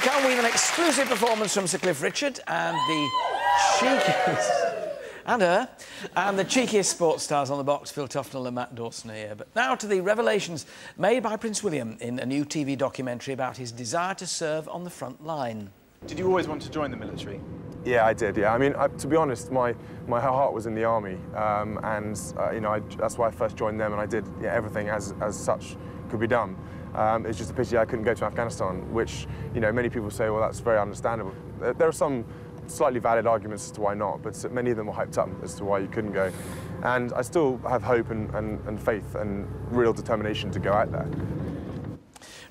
to come with an exclusive performance from Sir Cliff Richard and the cheekiest... and her. And the cheekiest sports stars on the box, Phil Tufnell and Matt Dawson here. But now to the revelations made by Prince William in a new TV documentary about his desire to serve on the front line. Did you always want to join the military? Yeah, I did. Yeah, I mean, I, to be honest, my my heart was in the army, um, and uh, you know I, that's why I first joined them, and I did yeah, everything as as such could be done. Um, it's just a pity I couldn't go to Afghanistan, which you know many people say, well, that's very understandable. There are some slightly valid arguments as to why not, but many of them were hyped up as to why you couldn't go. And I still have hope and, and, and faith and real determination to go out there.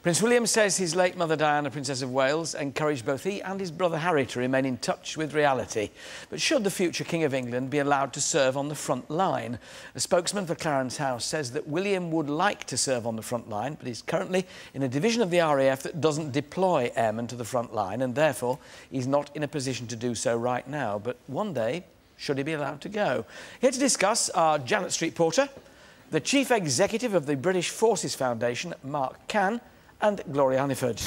Prince William says his late mother Diana, Princess of Wales, encouraged both he and his brother Harry to remain in touch with reality. But should the future King of England be allowed to serve on the front line? A spokesman for Clarence House says that William would like to serve on the front line, but he's currently in a division of the RAF that doesn't deploy airmen to the front line, and therefore he's not in a position to do so right now. But one day, should he be allowed to go? Here to discuss are Janet Street Porter, the Chief Executive of the British Forces Foundation, Mark Cann, and Gloria Hunniford.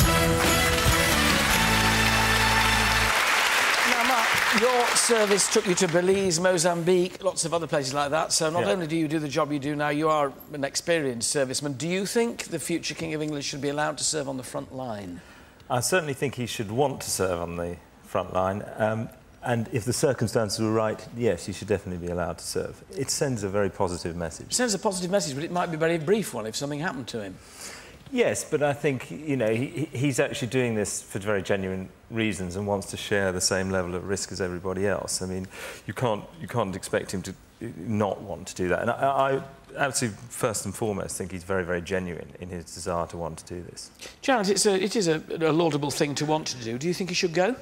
Now, Mark, your service took you to Belize, Mozambique, lots of other places like that. So not yeah. only do you do the job you do now, you are an experienced serviceman. Do you think the future King of England should be allowed to serve on the front line? I certainly think he should want to serve on the front line. Um, and if the circumstances were right, yes, he should definitely be allowed to serve. It sends a very positive message. It sends a positive message, but it might be a very brief one if something happened to him. Yes, but I think, you know, he, he's actually doing this for very genuine reasons and wants to share the same level of risk as everybody else. I mean, you can't, you can't expect him to not want to do that. And I, I absolutely, first and foremost, think he's very, very genuine in his desire to want to do this. Janet, it's a, it is a, a laudable thing to want to do. Do you think he should go?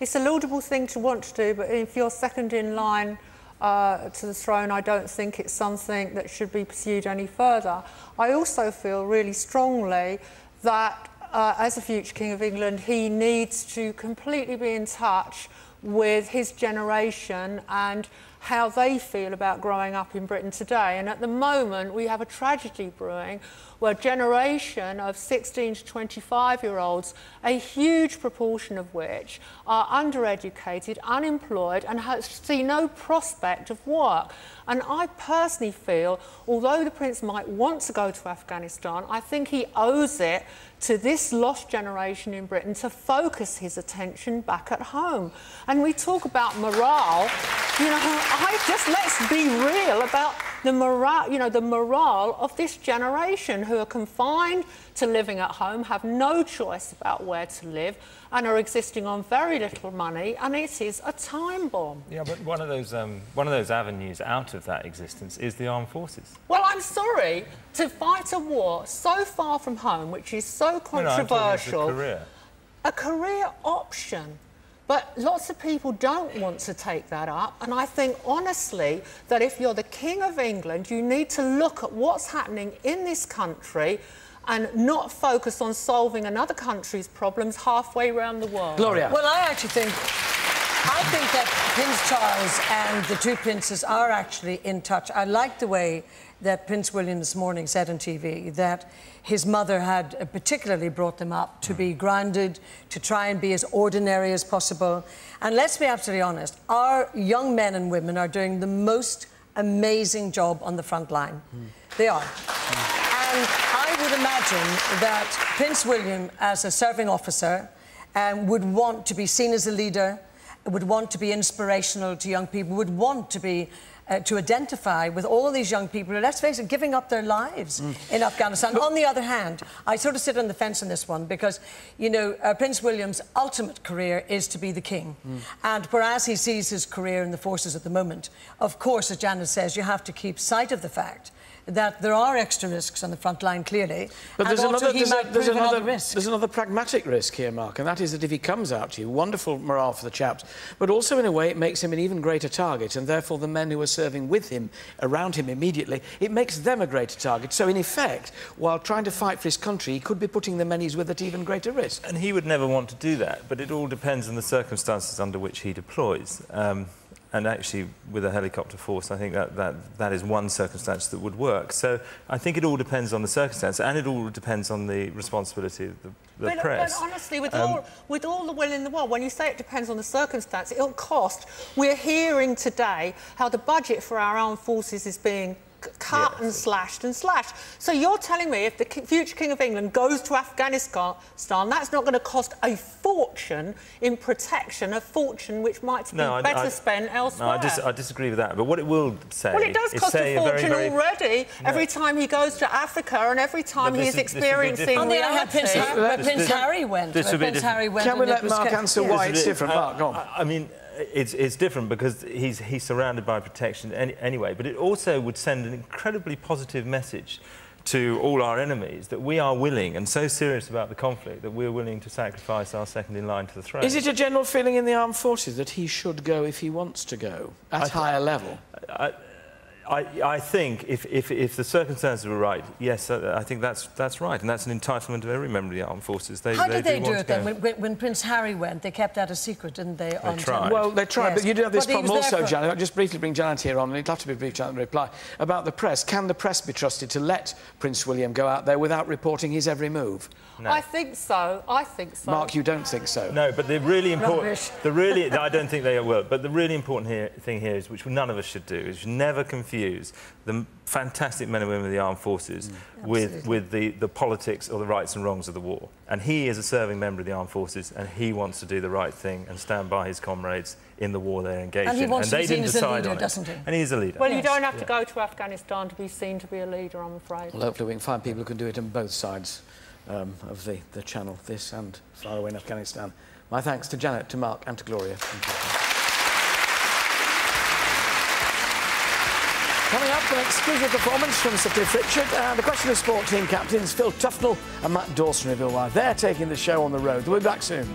It's a laudable thing to want to do, but if you're second in line uh, to the throne, I don't think it's something that should be pursued any further. I also feel really strongly that uh, as a future King of England, he needs to completely be in touch with his generation and how they feel about growing up in Britain today. And at the moment, we have a tragedy brewing where a generation of 16 to 25 year olds, a huge proportion of which are undereducated, unemployed, and see no prospect of work. And I personally feel, although the Prince might want to go to Afghanistan, I think he owes it to this lost generation in Britain to focus his attention back at home. And we talk about morale, you know, I just let's be real about the morale, you know, the morale of this generation who are confined to living at home, have no choice about where to live, and are existing on very little money, and it is a time bomb. Yeah, but one of those um, one of those avenues out of that existence is the armed forces. Well, I'm sorry to fight a war so far from home, which is so controversial. No, no, a career. A career option but lots of people don't want to take that up. And I think, honestly, that if you're the King of England, you need to look at what's happening in this country and not focus on solving another country's problems halfway around the world. Gloria. Well, I actually think I think that Prince Charles and the two princes are actually in touch. I like the way that Prince William this morning said on TV that his mother had uh, particularly brought them up to be grounded, to try and be as ordinary as possible. And let's be absolutely honest, our young men and women are doing the most amazing job on the front line. Mm. They are. Mm. And I would imagine that Prince William, as a serving officer, um, would want to be seen as a leader, would want to be inspirational to young people, would want to be uh, to identify with all these young people who, let's face it, giving up their lives mm. in Afghanistan. on the other hand, I sort of sit on the fence on this one because, you know, uh, Prince William's ultimate career is to be the king. Mm. And whereas he sees his career in the forces at the moment, of course, as Janet says, you have to keep sight of the fact that there are extra risks on the front line, clearly. But there's another, there's, a, there's another, risk. There's another pragmatic risk here, Mark, and that is that if he comes out to you, wonderful morale for the chaps, but also in a way it makes him an even greater target, and therefore the men who are serving with him, around him immediately, it makes them a greater target. So in effect, while trying to fight for his country, he could be putting the men he's with at even greater risk. And he would never want to do that, but it all depends on the circumstances under which he deploys. Um, and actually with a helicopter force, I think that, that, that is one circumstance that would work. So I think it all depends on the circumstance, and it all depends on the responsibility of the, the but, press. But honestly, with, Um, all, with all the will in the world, when you say it depends on the circumstance, it'll cost. We're hearing today how the budget for our armed forces is being cut Yes. and slashed and slashed. So you're telling me if the future King of England goes to Afghanistan, that's not going to cost a fortune in protection, a fortune which might be I- better I- spent No, elsewhere. I, dis- I disagree with that. But what it will say well, it does is cost say a very, fortune very, already every time he goes to Africa and every time But this he's is- this would be experiencing different. On the other Prince, reality. Where Prince Harry went. this where Prince. Harry went Can we let was Mark answer Yeah. why it's different? Mark, go on. I, I mean, it's, it's different because he's, he's surrounded by protection any, anyway, but it also would send an incredibly positive message to all our enemies that we are willing and so serious about the conflict that we're willing to sacrifice our second in line to the throne. Is it a general feeling in the armed forces that he should go if he wants to go at higher level? I, I think if, if, if the circumstances were right, yes, I, I think that's, that's right, and that's an entitlement of every member of the armed forces. They, How they did they do do it then? When, when, when Prince Harry went, they kept that a secret, didn't they? on tried. Well, they tried, Yes. but you do have this But problem also, for- Janet. I'll just briefly bring Janet here on, and it'll have to be brief, Janet, in reply. About the press. Can the press be trusted to let Prince William go out there without reporting his every move? I think so. I think so. Mark, you don't think so? No, but the really important, Rubbish. the really, I don't think they will. But the really important here, thing here is, which none of us should do, is never confuse the fantastic men and women of the armed forces with with the, the politics or the rights and wrongs of the war. And he is a serving member of the armed forces, and he wants to do the right thing and stand by his comrades in the war they're engaged And he in. wants and to they be didn't a decide leader, on it. doesn't he? And he's a leader. Well, you don't have to go to Afghanistan to be seen to be a leader, I'm afraid. Well, hopefully we can find people who can do it on both sides um, of the, the channel, this and far away in Afghanistan. My thanks to Janet, to Mark and to Gloria. Thank you. Coming up, an exclusive performance from Sir Cliff Richard and the question of sport team captains Phil Tufnell and Matt Dawson reveal why they're taking the show on the road. We'll be back soon.